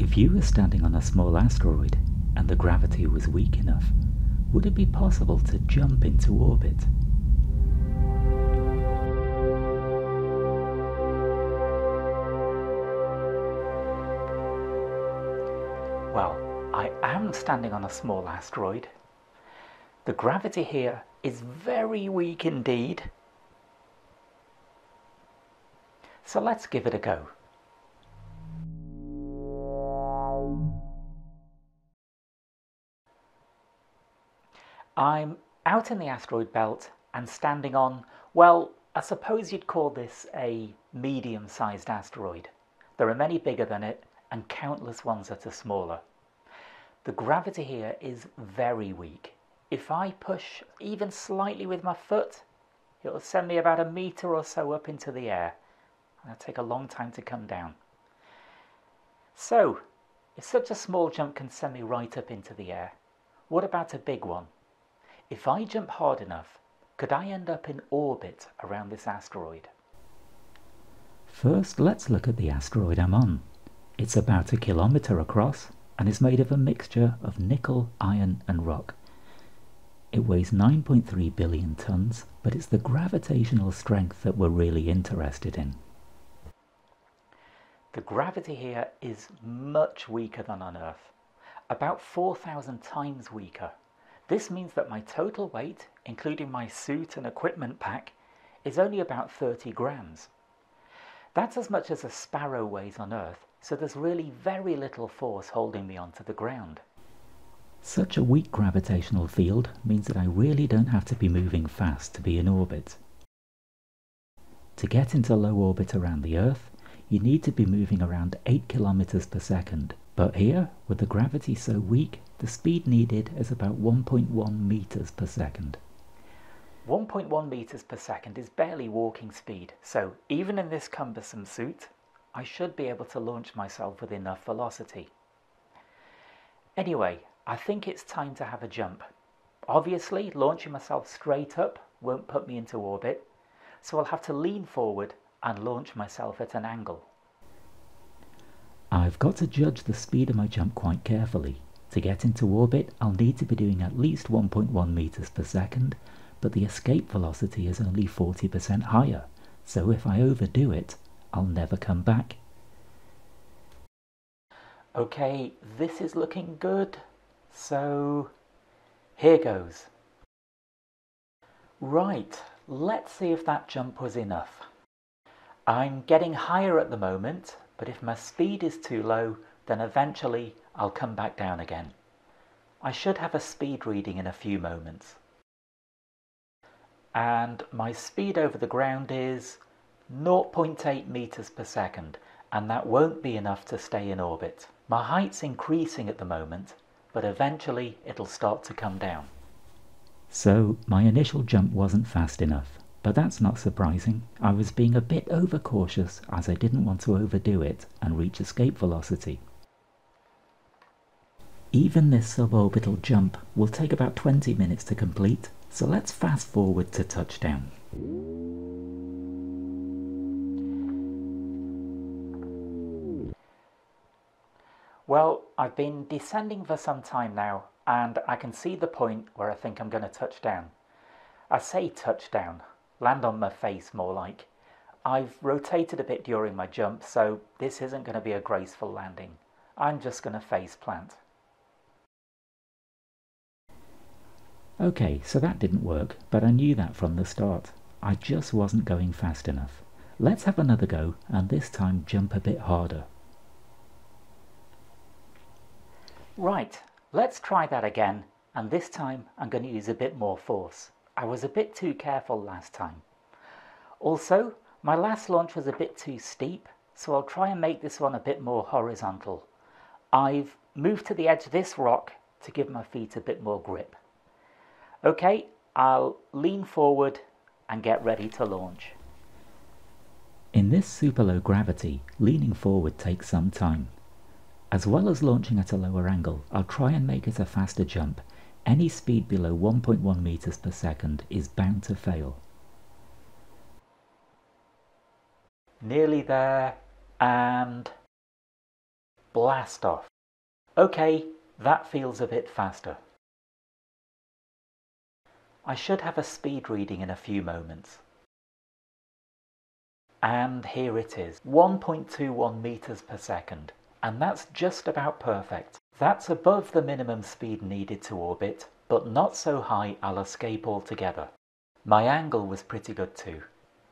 If you were standing on a small asteroid and the gravity was weak enough, would it be possible to jump into orbit? Well, I am standing on a small asteroid. The gravity here is very weak indeed. So let's give it a go. I'm out in the asteroid belt and standing on, well, I suppose you'd call this a medium sized asteroid. There are many bigger than it and countless ones that are smaller. The gravity here is very weak. If I push even slightly with my foot, it'll send me about a meter or so up into the air. And it'll take a long time to come down. So, if such a small jump can send me right up into the air, what about a big one? If I jump hard enough, could I end up in orbit around this asteroid? First, let's look at the asteroid I'm on. It's about a kilometre across and is made of a mixture of nickel, iron and rock. It weighs 9.3 billion tons, but it's the gravitational strength that we're really interested in. The gravity here is much weaker than on Earth, about 4,000 times weaker. This means that my total weight, including my suit and equipment pack, is only about 30 grams. That's as much as a sparrow weighs on Earth, so there's really very little force holding me onto the ground. Such a weak gravitational field means that I really don't have to be moving fast to be in orbit. To get into low orbit around the Earth, you need to be moving around 8 kilometers per second, but here, with the gravity so weak, the speed needed is about 1.1 meters per second. 1.1 meters per second is barely walking speed, so even in this cumbersome suit, I should be able to launch myself with enough velocity. Anyway, I think it's time to have a jump. Obviously, launching myself straight up won't put me into orbit, so I'll have to lean forward and launch myself at an angle. I've got to judge the speed of my jump quite carefully. To get into orbit, I'll need to be doing at least 1.1 meters per second, but the escape velocity is only 40% higher, so if I overdo it, I'll never come back. Okay, this is looking good, so here goes. Right, let's see if that jump was enough. I'm getting higher at the moment, but if my speed is too low, then eventually I'll come back down again. I should have a speed reading in a few moments. And my speed over the ground is 0.8 meters per second, and that won't be enough to stay in orbit. My height's increasing at the moment, but eventually it'll start to come down. So my initial jump wasn't fast enough, but that's not surprising. I was being a bit overcautious as I didn't want to overdo it and reach escape velocity. Even this suborbital jump will take about 20 minutes to complete, so let's fast forward to touchdown. Well, I've been descending for some time now, and I can see the point where I think I'm going to touch down. I say touchdown, land on my face more like. I've rotated a bit during my jump, so this isn't going to be a graceful landing. I'm just going to face plant. Okay, so that didn't work, but I knew that from the start. I just wasn't going fast enough. Let's have another go, and this time jump a bit harder. Right, let's try that again, and this time I'm going to use a bit more force. I was a bit too careful last time. Also, my last launch was a bit too steep, so I'll try and make this one a bit more horizontal. I've moved to the edge of this rock to give my feet a bit more grip. Okay, I'll lean forward and get ready to launch. In this super low gravity, leaning forward takes some time. As well as launching at a lower angle, I'll try and make it a faster jump. Any speed below 1.1 meters per second is bound to fail. Nearly there, and blast off. Okay, that feels a bit faster. I should have a speed reading in a few moments. And here it is, 1.21 meters per second. And that's just about perfect. That's above the minimum speed needed to orbit, but not so high I'll escape altogether. My angle was pretty good too,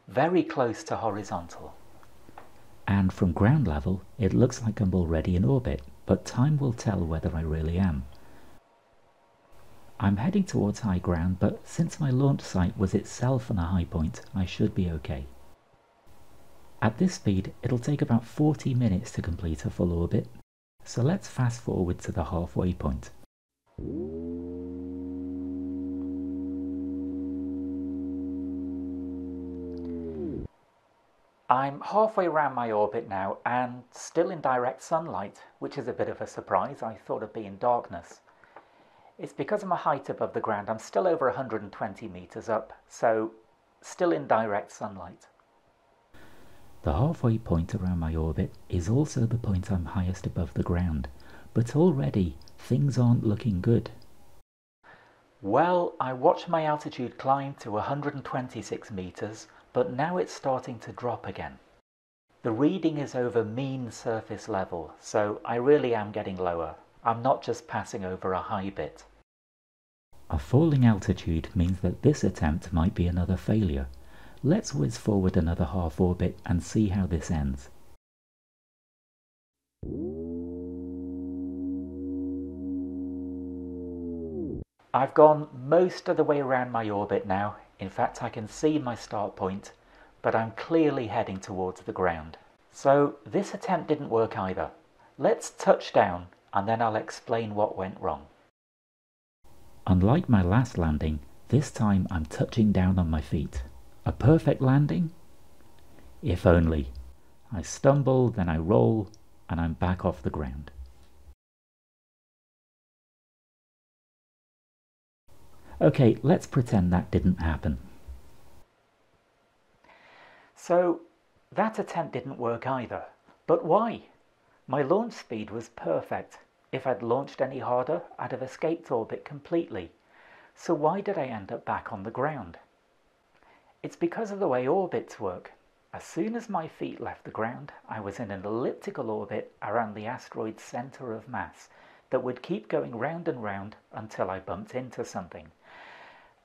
very close to horizontal. And from ground level, it looks like I'm already in orbit, but time will tell whether I really am. I'm heading towards high ground, but since my launch site was itself on a high point, I should be okay. At this speed, it'll take about 40 minutes to complete a full orbit, so let's fast forward to the halfway point. I'm halfway around my orbit now and still in direct sunlight, which is a bit of a surprise. I thought I'd be in darkness. It's because of my height above the ground. I'm still over 120 meters up, so still in direct sunlight. The halfway point around my orbit is also the point I'm highest above the ground, but already things aren't looking good. Well, I watched my altitude climb to 126 meters but now it's starting to drop again. The reading is over mean surface level, so I really am getting lower. I'm not just passing over a high bit. A falling altitude means that this attempt might be another failure. Let's whiz forward another half orbit and see how this ends. I've gone most of the way around my orbit now, in fact, I can see my start point, but I'm clearly heading towards the ground. So this attempt didn't work either. Let's touch down and then I'll explain what went wrong. Unlike my last landing, this time I'm touching down on my feet. A perfect landing? If only. I stumble, then I roll, and I'm back off the ground. Okay, let's pretend that didn't happen. So, that attempt didn't work either. But why? My launch speed was perfect. If I'd launched any harder, I'd have escaped orbit completely. So why did I end up back on the ground? It's because of the way orbits work. As soon as my feet left the ground, I was in an elliptical orbit around the asteroid's center of mass that would keep going round and round until I bumped into something.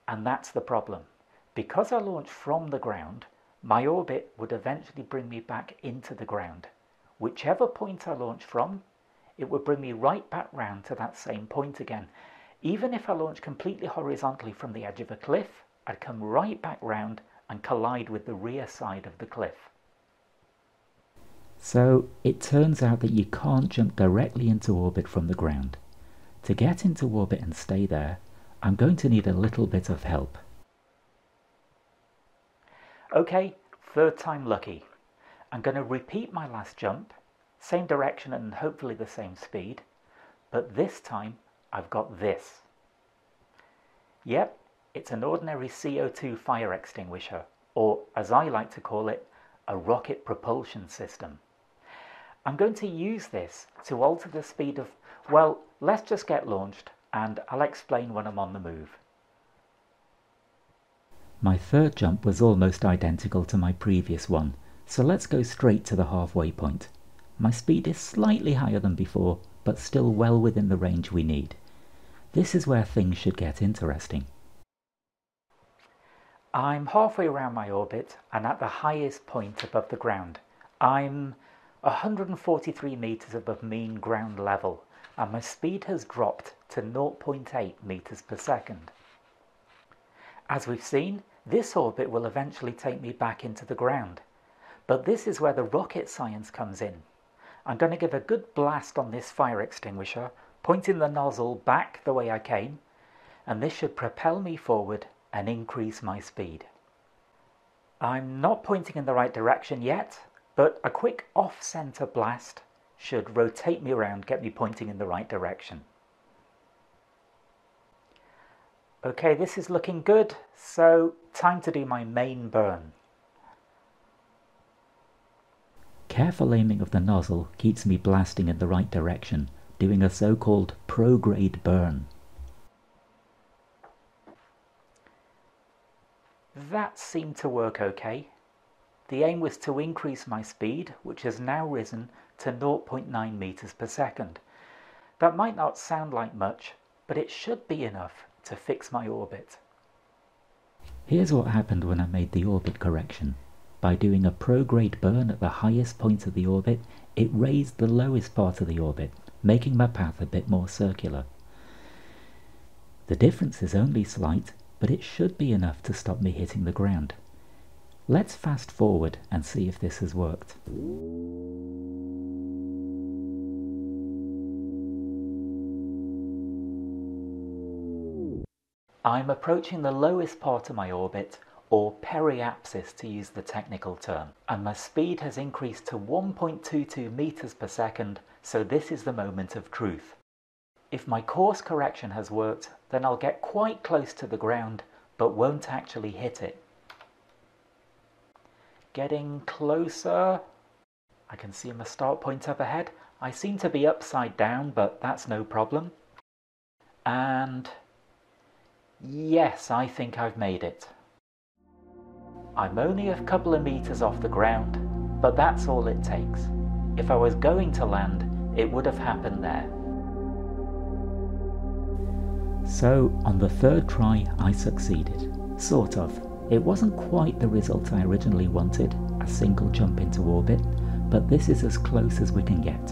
And that's the problem. Because I launched from the ground, my orbit would eventually bring me back into the ground. Whichever point I launched from, it would bring me right back round to that same point again. Even if I launched completely horizontally from the edge of a cliff, I'd come right back round and collide with the rear side of the cliff. So it turns out that you can't jump directly into orbit from the ground. To get into orbit and stay there, I'm going to need a little bit of help. Okay, third time lucky. I'm going to repeat my last jump, same direction and hopefully the same speed, but this time I've got this. Yep, it's an ordinary CO2 fire extinguisher, or as I like to call it, a rocket propulsion system. I'm going to use this to alter the speed of, well, let's just get launched and I'll explain when I'm on the move. My third jump was almost identical to my previous one, so let's go straight to the halfway point. My speed is slightly higher than before, but still well within the range we need. This is where things should get interesting. I'm halfway around my orbit and at the highest point above the ground. I'm 143 meters above mean ground level and my speed has dropped to 0.8 meters per second. As we've seen, this orbit will eventually take me back into the ground. But this is where the rocket science comes in. I'm going to give a good blast on this fire extinguisher, pointing the nozzle back the way I came, and this should propel me forward and increase my speed. I'm not pointing in the right direction yet, but a quick off-center blast should rotate me around, get me pointing in the right direction. Okay, this is looking good, so time to do my main burn. Careful aiming of the nozzle keeps me blasting in the right direction, doing a so-called prograde burn. That seemed to work okay. The aim was to increase my speed, which has now risen to 0.9 meters per second. That might not sound like much, but it should be enough to fix my orbit. Here's what happened when I made the orbit correction. By doing a prograde burn at the highest point of the orbit, it raised the lowest part of the orbit, making my path a bit more circular. The difference is only slight, but it should be enough to stop me hitting the ground. Let's fast forward and see if this has worked. I'm approaching the lowest part of my orbit, or periapsis to use the technical term, and my speed has increased to 1.22 meters per second, so this is the moment of truth. If my course correction has worked, then I'll get quite close to the ground, but won't actually hit it. Getting closer. I can see my start point up ahead. I seem to be upside down, but that's no problem. And Yes, I think I've made it. I'm only a couple of meters off the ground, but that's all it takes. If I was going to land, it would have happened there. So, on the third try, I succeeded. Sort of. It wasn't quite the result I originally wanted, a single jump into orbit, but this is as close as we can get.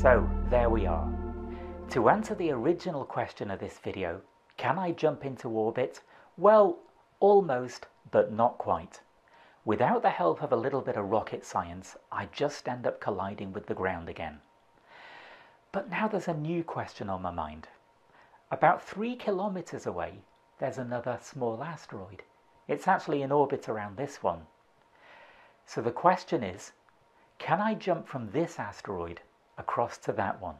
So, there we are. To answer the original question of this video, can I jump into orbit? Well, almost, but not quite. Without the help of a little bit of rocket science, I just end up colliding with the ground again. But now there's a new question on my mind. About three kilometers away, there's another small asteroid. It's actually in orbit around this one. So the question is, can I jump from this asteroid across to that one.